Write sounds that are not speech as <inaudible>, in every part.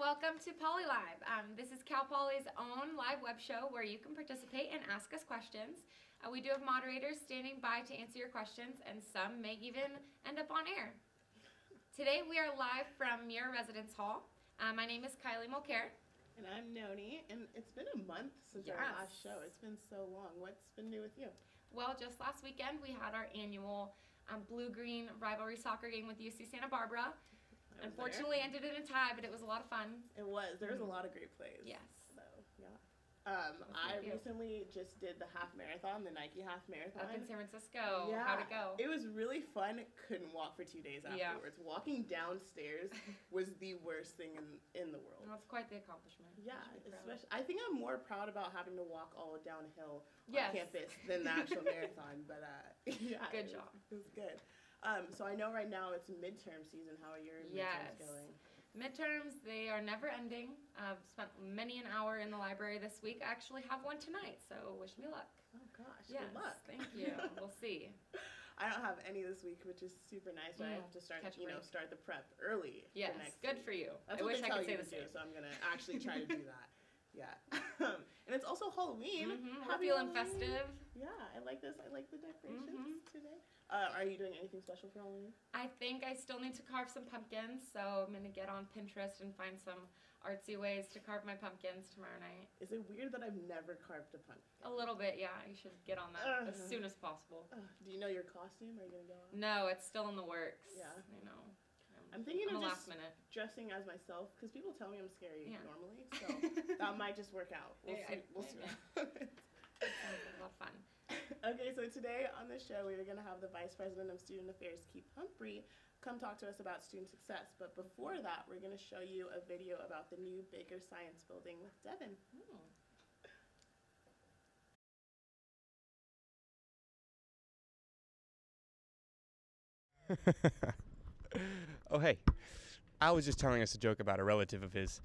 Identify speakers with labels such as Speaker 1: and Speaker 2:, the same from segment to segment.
Speaker 1: welcome to Poly Live. Um, this is Cal Poly's own live web show where you can participate and ask us questions. Uh, we do have moderators standing by to answer your questions, and some may even end up on air. Today we are live from Muir Residence Hall. Uh, my name is Kylie Mulcair.
Speaker 2: And I'm Noni, and it's been a month since our last show. It's been so long. What's been new with you?
Speaker 1: Well, just last weekend we had our annual um, blue-green rivalry soccer game with UC Santa Barbara.
Speaker 2: Was there.
Speaker 1: Unfortunately, ended in a tie, but it was a lot of fun.
Speaker 2: it was. There was a lot of great plays.
Speaker 1: Yes.
Speaker 2: So yeah. Um, I recently just did the half marathon, the Nike half marathon.
Speaker 1: Up in San Francisco.
Speaker 2: yeah,
Speaker 1: How'd it go?
Speaker 2: It was really fun. Couldn't walk for two days afterwards. Yeah. Walking downstairs <laughs> was the worst thing in, in the world.
Speaker 1: Well, that's quite the accomplishment.
Speaker 2: Yeah,
Speaker 1: should be proud.
Speaker 2: especially. I think I'm more proud about having to walk all downhill
Speaker 1: Yes.
Speaker 2: on campus than the actual <laughs> marathon. But uh, <laughs> yeah,
Speaker 1: Good
Speaker 2: it was-
Speaker 1: job.
Speaker 2: It was good. Um, so I know right now it's midterm season. How are your
Speaker 1: Yes.
Speaker 2: midterms going?
Speaker 1: Midterms, they are never ending. I've spent many an hour in the library this week. I actually have one tonight, so wish me luck.
Speaker 2: Oh gosh,
Speaker 1: Yes,
Speaker 2: good luck.
Speaker 1: thank you. <laughs> We'll see.
Speaker 2: I don't have any this week, which is super nice. But I
Speaker 1: Mm,
Speaker 2: have to start,
Speaker 1: catch
Speaker 2: you know, start the prep early. for
Speaker 1: Yes,
Speaker 2: next
Speaker 1: good
Speaker 2: week.
Speaker 1: for you.
Speaker 2: That's
Speaker 1: I
Speaker 2: what
Speaker 1: wish
Speaker 2: they
Speaker 1: I
Speaker 2: tell
Speaker 1: could say the same.
Speaker 2: do, so I'm gonna actually try to do <laughs> that. Yeah, <laughs> and it's also Halloween.
Speaker 1: Mhm, We're
Speaker 2: Happy
Speaker 1: feeling
Speaker 2: Halloween.
Speaker 1: festive.
Speaker 2: Yeah, I like this. I like the decorations
Speaker 1: Mhm.
Speaker 2: today. Uh, are you doing anything special for Halloween?
Speaker 1: I think I still need to carve some pumpkins, so I'm gonna get on Pinterest and find some artsy ways to carve my pumpkins tomorrow night.
Speaker 2: Is it weird that I've never carved a pumpkin?
Speaker 1: A little bit, yeah. You should get on that as
Speaker 2: Uh-huh.
Speaker 1: soon as possible.
Speaker 2: Ugh, do you know your costume? Are you gonna go on?
Speaker 1: No, it's still in the works.
Speaker 2: Yeah.
Speaker 1: I know.
Speaker 2: I'm thinking
Speaker 1: on
Speaker 2: of just
Speaker 1: last minute.
Speaker 2: dressing as myself because people tell me I'm scary
Speaker 1: Yeah.
Speaker 2: normally, so <laughs> that might just work out. We'll
Speaker 1: Yeah,
Speaker 2: see.
Speaker 1: I-
Speaker 2: We'll see.
Speaker 1: yeah.
Speaker 2: what <laughs> happens.
Speaker 1: Sounds like a lot of fun.
Speaker 2: okay, so today on the show we are going to have the Vice President of Student Affairs, Keith Humphrey, come talk to us about student success. But before that, we're going to show you a video about the new Baker Science Building with Devin.
Speaker 1: Hmm. <laughs>
Speaker 3: oh, hey. I was just telling us a joke about a relative of his.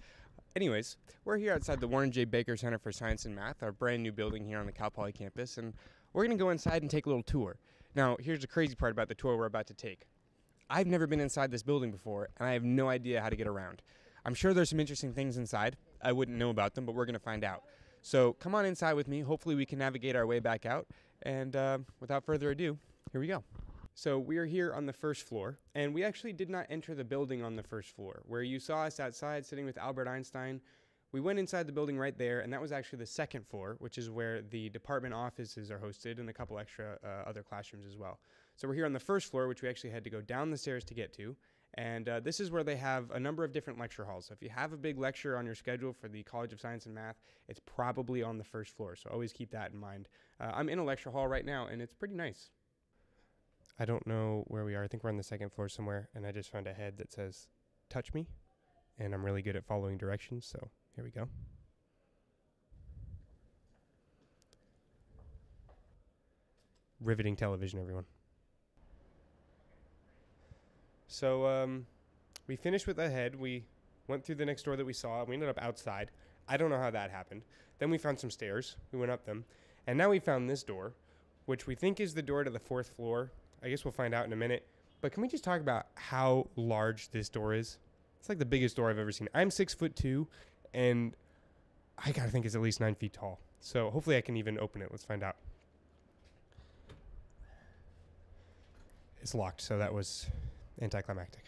Speaker 3: Anyways, we're here outside the Warren J. Baker Center for Science and Math, our brand new building here on the Cal Poly campus, and we're going to go inside and take a little tour. Now, here's the crazy part about the tour we're about to take. I've never been inside this building before, and I have no idea how to get around. I'm sure there's some interesting things inside. I wouldn't know about them, but we're going to find out. So come on inside with me. Hopefully, we can navigate our way back out. And uh, without further ado, here we go. So we are here on the first floor, and we actually did not enter the building on the first floor. Where you saw us outside sitting with Albert Einstein, we went inside the building right there, and that was actually the second floor, which is where the department offices are hosted and a couple extra uh, other classrooms as well. So we're here on the first floor, which we actually had to go down the stairs to get to. And uh, this is where they have a number of different lecture halls. So if you have a big lecture on your schedule for the College of Science and Math, it's probably on the first floor. So always keep that in mind. Uh, I'm in a lecture hall right now, and it's pretty nice. I don't know where we are. I think we're on the second floor somewhere, and I just found a head that says, Touch me. And I'm really good at following directions, so here we go. Riveting television, everyone. So, um, we finished with the head. We went through the next door that we saw. We ended up outside. I don't know how that happened. Then we found some stairs. We went up them. And now we found this door, which we think is the door to the fourth floor. I guess we'll find out in a minute. But can we just talk about how large this door is? It's like the biggest door I've ever seen. I'm six foot two, and I gotta think it's at least nine feet tall. So hopefully I can even open it. Let's find out. It's locked, so that was anticlimactic.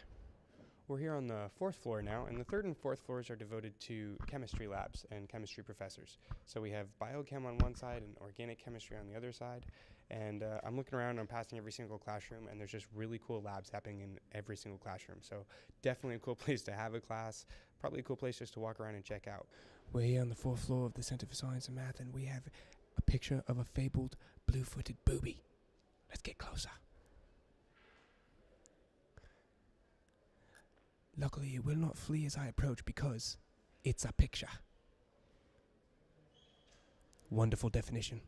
Speaker 3: We're here on the fourth floor now, and the third and fourth floors are devoted to chemistry labs and chemistry professors. So we have biochem on one side and organic chemistry on the other side. And uh, I'm looking around, I'm passing every single classroom, and there's just really cool labs happening in every single classroom. So definitely a cool <laughs> place to have a class, probably a cool place just to walk around and check out. We're here on the fourth floor of the Center for Science and Math, and we have a picture of a fabled blue-footed booby. Let's get closer. Luckily, it will not flee as I approach because it's a picture. Wonderful definition.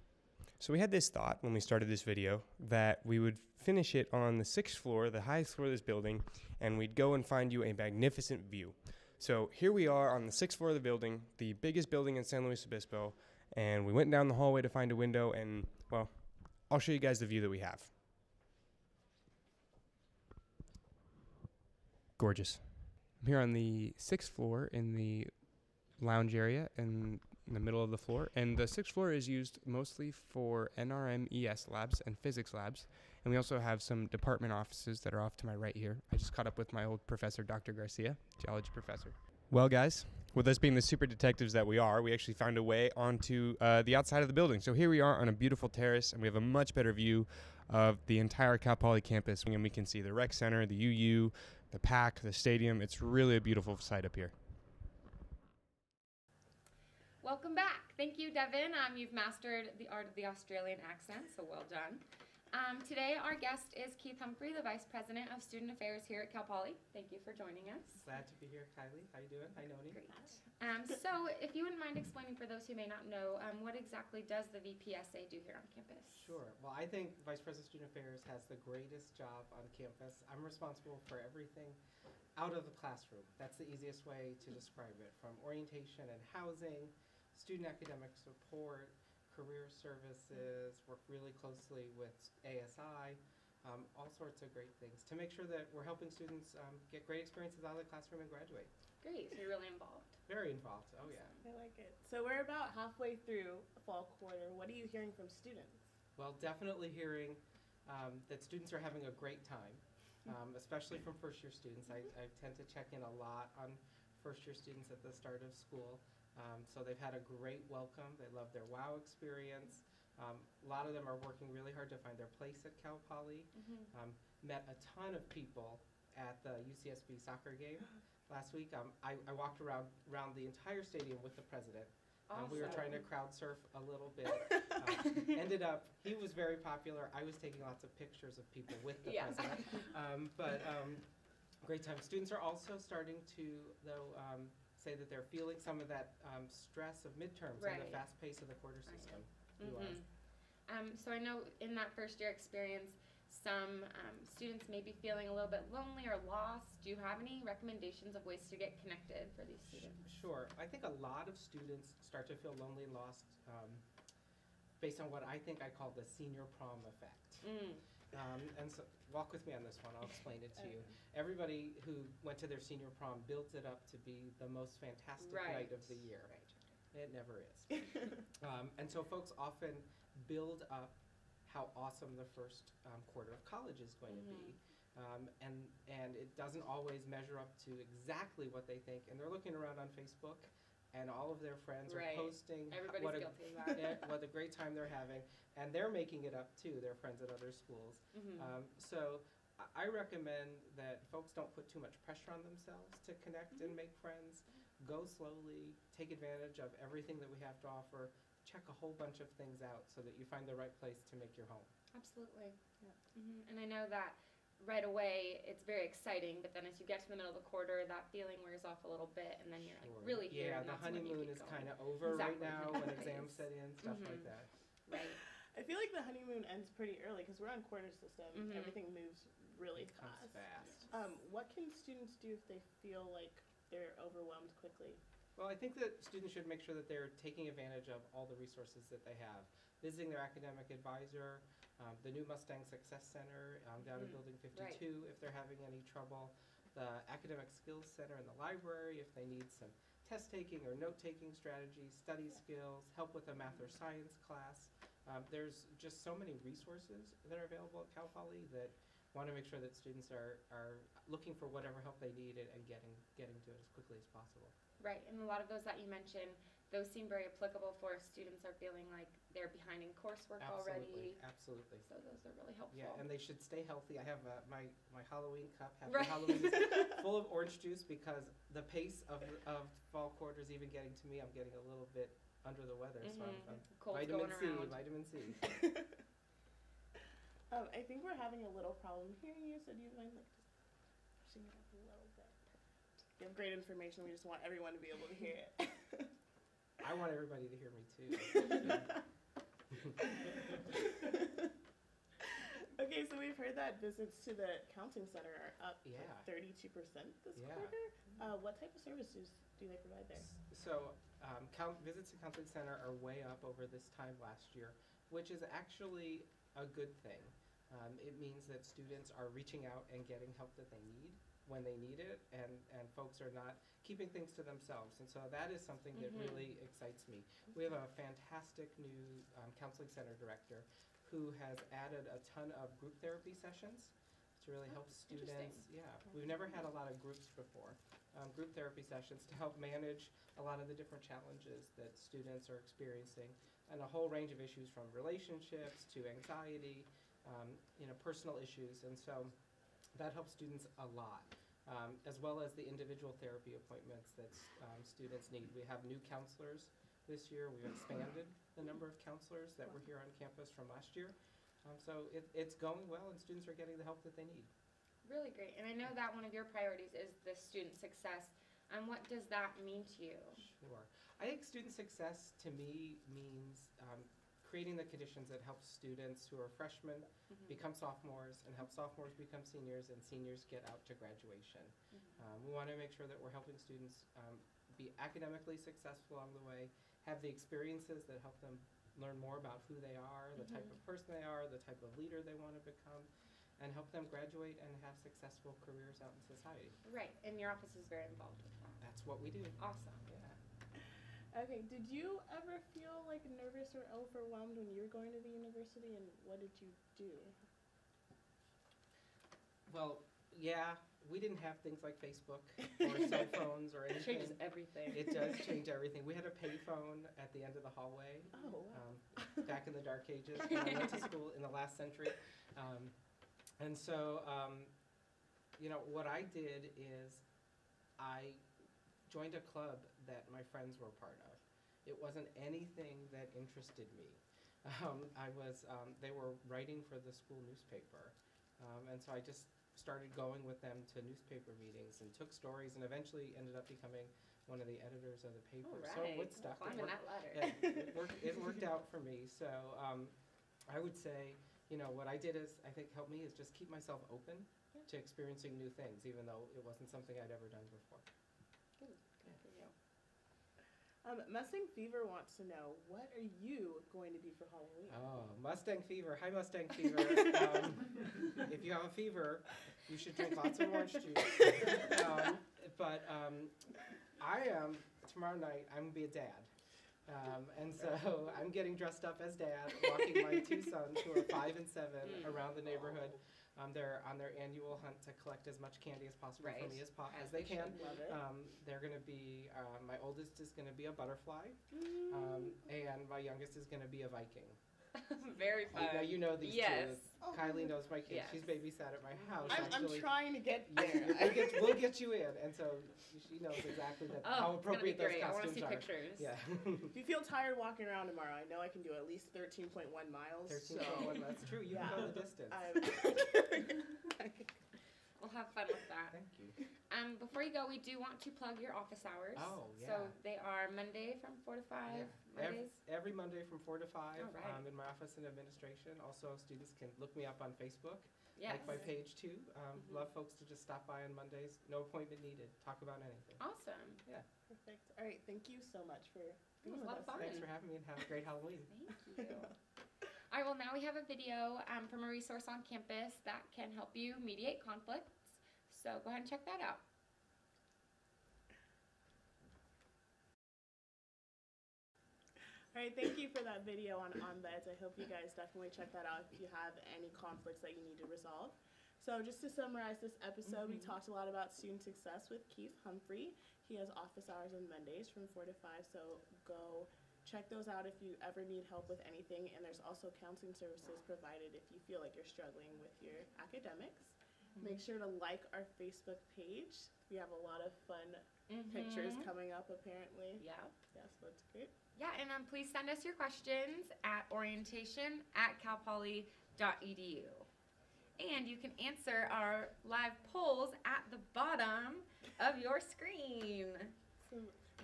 Speaker 3: So, we had this thought when we started this video that we would finish it on the sixth floor, the highest floor of this building, and we'd go and find you a magnificent view. So, here we are on the sixth floor of the building, the biggest building in San Luis Obispo, and we went down the hallway to find a window, and well, I'll show you guys the view that we have. Gorgeous. I'm here on the sixth floor in the lounge area in the middle of the floor. And the sixth floor is used mostly for NRM ES labs and physics labs. And we also have some department offices that are off to my right here. I just caught up with my old professor, Dr. Garcia, geology professor. Well, guys, with us being the super detectives that we are, we actually found a way onto uh, the outside of the building. So here we are on a beautiful terrace, and we have a much better view of the entire Cal Poly campus. And we can see the rec center, the UU, the PAC, the stadium. It's really a beautiful sight up here.
Speaker 1: Welcome back. Thank you, Devin. Um, you've mastered the art of the Australian accent, so well done. Um, today, our guest is Keith Humphrey, the Vice President of Student Affairs here at Cal Poly. Thank you for joining us.
Speaker 4: Glad to be here, Kylie. How you doing? Hi, Noni.
Speaker 1: Great. Um, so, if you wouldn't mind explaining for those who may not know, um, what exactly does the VPSA do here on campus?
Speaker 4: Sure. Well, I think Vice President of Student Affairs has the greatest job on campus. I'm responsible for everything out of the classroom. That's the easiest way to describe it, from orientation and housing, student academic support, career services, work really closely with ASI, um, all sorts of great things to make sure that we're helping students um, get great experiences out of the classroom and graduate.
Speaker 1: Great. So, you're really involved.
Speaker 4: Very involved. Oh, yeah.
Speaker 2: I like it. So we're about halfway through fall quarter. What are you hearing from students?
Speaker 4: Well, definitely hearing um, that students are having a great time, <laughs> um, especially from first year students. I, I tend to check in a lot on first year students at the start of school. Um, so they've had a great welcome. They love their WOW experience. Um, a lot of them are working really hard to find their place at Cal Poly.
Speaker 1: Mm-hmm.
Speaker 4: Um, met a ton of people at the UCSB soccer game <gasps> last week. Um, I, I walked around around the entire stadium with the president. Um, we were trying to crowd surf a little bit. Uh, <laughs> ended up, he was very popular. I was taking lots of pictures of people with the
Speaker 1: Yeah.
Speaker 4: president. <laughs> Um, but um, great time. Students are also starting to, though, um, say that they're feeling some of that um, stress of midterms and the
Speaker 1: Right.
Speaker 4: fast pace of the quarter
Speaker 1: Right.
Speaker 4: system.
Speaker 1: hmm Um, so I know in that first year experience, some um, students may be feeling a little bit lonely or lost. Do you have any recommendations of ways to get connected for these students?
Speaker 4: Sure. I think a lot of students start to feel lonely and lost um, based on what I think I call the senior prom effect.
Speaker 1: Mm.
Speaker 4: Um, and so, walk with me on this one. I'll explain it to you. Everybody who went to their senior prom built it up to be the most fantastic night of the year. Right. It never is. <laughs> Um, and so, folks often build up how awesome the first um, quarter of college is going to be. Um, and, and it doesn't always measure up to exactly what they think. And they're looking around on Facebook, and all of their friends
Speaker 1: Right.
Speaker 4: are posting
Speaker 1: Everybody's
Speaker 4: what a,
Speaker 1: guilty of that.
Speaker 4: yeah, what a great time they're having. And they're making it up too, their friends at other schools.
Speaker 1: Mhm.
Speaker 4: Um, so I- I recommend that folks don't put too much pressure on themselves to connect and make friends. Go slowly, take advantage of everything that we have to offer, check a whole bunch of things out so that you find the right place to make your home.
Speaker 1: Absolutely. hmm And I know that right away it's very exciting, but then as you get to the middle of the quarter, that feeling wears off a little bit, and then you're like
Speaker 4: Sure.
Speaker 1: really here.
Speaker 4: Yeah,
Speaker 1: and
Speaker 4: the
Speaker 1: that's when you
Speaker 4: honeymoon is kind of over right
Speaker 1: Exactly.
Speaker 4: now <laughs> when exams set in, stuff like
Speaker 1: Mhm.
Speaker 4: that.
Speaker 1: right.
Speaker 2: I feel like the honeymoon ends pretty early because we're on quarter system.
Speaker 1: Mhm.
Speaker 2: Everything moves really
Speaker 4: It comes
Speaker 2: fast.
Speaker 4: fast.
Speaker 2: Um, what can students do if they feel like they're overwhelmed quickly?
Speaker 4: Well, I think that students should make sure that they're taking advantage of all the resources that they have. Visiting their academic advisor, um, the new Mustang Success Center um, down in
Speaker 1: Mhm.
Speaker 4: Building 52 if they're having any trouble, the Academic Skills Center in the library if they need some test taking or note taking strategies, study skills, help with a math or science class. Um, there's just so many resources that are available at Cal Poly that want to make sure that students are, are looking for whatever help they need and, and getting getting to it as quickly as possible.
Speaker 1: Right, and a lot of those that you mentioned, those seem very applicable for if students are feeling like they're behind in coursework already.
Speaker 4: Absolutely.
Speaker 1: So those are really helpful.
Speaker 4: Yeah, and they should stay healthy. I have uh, my, my Halloween cup, Happy
Speaker 1: Right.
Speaker 4: Halloween, is <laughs> full of orange juice because the pace of, of fall quarter is even getting to me. I'm getting a little bit under the weather, so I'm,
Speaker 1: Mhm.
Speaker 4: I'm
Speaker 1: Cold's
Speaker 4: vitamin
Speaker 1: going
Speaker 4: C,
Speaker 1: around.
Speaker 4: vitamin C. <laughs>
Speaker 2: um, I think we're having a little problem hearing you, so do you mind like just pushing it up a little bit? You have great information. We just want everyone to be able to hear it. <laughs>
Speaker 4: I want everybody to hear me too. <laughs>
Speaker 2: okay, so we've heard that visits to the counseling center are up
Speaker 4: Yeah.
Speaker 2: thirty-two percent this
Speaker 4: Yeah.
Speaker 2: quarter. Uh, what type of services do they provide there?
Speaker 4: So, um, count, visits to counseling center are way up over this time last year, which is actually a good thing. Um, it means that students are reaching out and getting help that they need when they need it, and, and folks are not keeping things to themselves. And so that is something that
Speaker 1: Mhm.
Speaker 4: really excites me. We have a fantastic new um, counseling center director who has added a ton of group therapy sessions to really help
Speaker 1: Oh, interesting.
Speaker 4: students. Yeah, we've never had a lot of groups before. Um, group therapy sessions to help manage a lot of the different challenges that students are experiencing and a whole range of issues from relationships to anxiety, um, you know, personal issues. And so that helps students a lot, um, as well as the individual therapy appointments that um, students need. We have new counselors this year. We've expanded the number of counselors that were here on campus from last year. Um, so it, it's going well, and students are getting the help that they need.
Speaker 1: Really great. And I know that one of your priorities is the student success. And what does that mean to you?
Speaker 4: Sure. I think student success to me means um, creating the conditions that help students who are freshmen
Speaker 1: Mhm.
Speaker 4: become sophomores and help sophomores become seniors and seniors get out to graduation. Um, we want to make sure that we're helping students um, be academically successful along the way, have the experiences that help them learn more about who they are, the type
Speaker 1: Mhm.
Speaker 4: of person they are, the type of leader they want to become, and help them graduate and have successful careers out in society.
Speaker 1: Right. And your office is very involved with that.
Speaker 4: That's what we do.
Speaker 1: Awesome.
Speaker 4: Yeah.
Speaker 2: Okay, did you ever feel like nervous or overwhelmed when you were going to the university, and what did you do?
Speaker 4: Well, yeah, we didn't have things like Facebook <laughs> or cell phones or
Speaker 1: It
Speaker 4: anything.
Speaker 1: changes everything.
Speaker 4: It does <laughs> change everything. We had a payphone at the end of the hallway
Speaker 2: Oh, wow.
Speaker 4: um, back in the dark ages when I went to school in the last century. Um, and so, um, you know, what I did is I joined a club that my friends were part of. It wasn't anything that interested me. Um, I was, um, they were writing for the school newspaper. Um, and so I just started going with them to newspaper meetings and took stories and eventually ended up becoming one of the editors of the paper.
Speaker 1: All
Speaker 4: So
Speaker 1: right.
Speaker 4: it stuck. It worked
Speaker 1: that ladder.
Speaker 4: yeah, it worked, it worked out for me. So um, I would say, you know, what I did is, I think helped me is just keep myself open
Speaker 2: Yeah.
Speaker 4: to experiencing new things, even though it wasn't something I'd ever done before.
Speaker 1: Good for you.
Speaker 2: Um, Mustang Fever wants to know what are you going to be for Halloween?
Speaker 4: Oh, Mustang fever. Hi, Mustang fever. <laughs> um, if you have a fever, you should drink lots of orange juice. Um, but um, I am, tomorrow night, I'm going to be a dad. Um, and so I'm getting dressed up as dad, walking my two sons, who are five and seven,
Speaker 1: Mm.
Speaker 4: around the neighborhood. Um, they're on their annual hunt to collect as much candy as possible
Speaker 1: Right.
Speaker 4: for me as, po-
Speaker 1: As
Speaker 4: as they
Speaker 1: they
Speaker 4: can.
Speaker 1: should.
Speaker 2: Love it.
Speaker 4: Um, they're going to be, uh, my oldest is going to be a butterfly,
Speaker 2: Mm.
Speaker 4: um, and my youngest is going to be a Viking. <laughs>
Speaker 1: very
Speaker 4: You
Speaker 1: fun.
Speaker 4: know, you know these
Speaker 1: yes.
Speaker 4: two. Oh, Kylie knows my kids. She's babysat at my house.
Speaker 2: I'm, I'm trying to get
Speaker 4: Yeah,
Speaker 2: there. <laughs>
Speaker 4: we'll, get, we'll get you in, and so she knows exactly that,
Speaker 1: Oh,
Speaker 4: how
Speaker 1: it's gonna be
Speaker 4: appropriate those
Speaker 1: great. I want to see
Speaker 4: are.
Speaker 1: pictures.
Speaker 4: Yeah,
Speaker 2: If you feel tired walking around tomorrow, I know I can do at least 13.1 miles.
Speaker 4: thirteen
Speaker 2: so
Speaker 4: point one. That's true. You
Speaker 2: Yeah.
Speaker 4: can go the distance. <laughs> <laughs>
Speaker 2: I'm
Speaker 1: We'll have fun with that.
Speaker 4: Thank you.
Speaker 1: Um, before you go, we do want to plug your office hours.
Speaker 4: Oh, yeah.
Speaker 1: So they are Monday from four to five.
Speaker 4: Yeah. Every,
Speaker 1: Mondays.
Speaker 4: every Monday from four to five.
Speaker 1: All right.
Speaker 4: um, in my office in administration. Also, students can look me up on Facebook.
Speaker 1: Yes.
Speaker 4: Like my page too. Um,
Speaker 1: Mhm.
Speaker 4: Love folks to just stop by on Mondays. No appointment needed. Talk about anything.
Speaker 1: Awesome. Yeah.
Speaker 2: Perfect. All right. Thank you so much for being
Speaker 1: was a
Speaker 2: with
Speaker 1: lot
Speaker 2: us.
Speaker 1: of fun.
Speaker 4: Thanks for having me, and have a great Halloween.
Speaker 1: Thank you. <laughs> All right. Well, now we have a video um, from a resource on campus that can help you mediate conflicts. So go ahead and check that out.
Speaker 2: All right, thank you for that video on Ombuds. I hope you guys definitely check that out if you have any conflicts that you need to resolve. So just to summarize this episode, we
Speaker 1: Mhm.
Speaker 2: talked a lot about student success with Keith Humphrey. He has office hours on Mondays from 4 to 5, so go check those out if you ever need help with anything. And there's also counseling services provided if you feel like you're struggling with your academics. Make sure to like our Facebook page. We have a lot of fun pictures
Speaker 1: Mhm.
Speaker 2: coming up apparently.
Speaker 1: Yeah.
Speaker 2: Yes, that's great.
Speaker 1: Yeah, and um, please send us your questions at orientation at calpoly.edu. And you can answer our live polls at the bottom of your screen.
Speaker 2: So,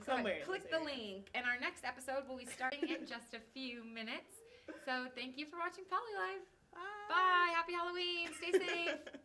Speaker 2: somewhere. in
Speaker 1: click the link, and our next episode will be starting in <laughs> just a few minutes. So thank you for watching Poly Live.
Speaker 2: Bye.
Speaker 1: Bye. Happy Halloween. Stay safe. <laughs>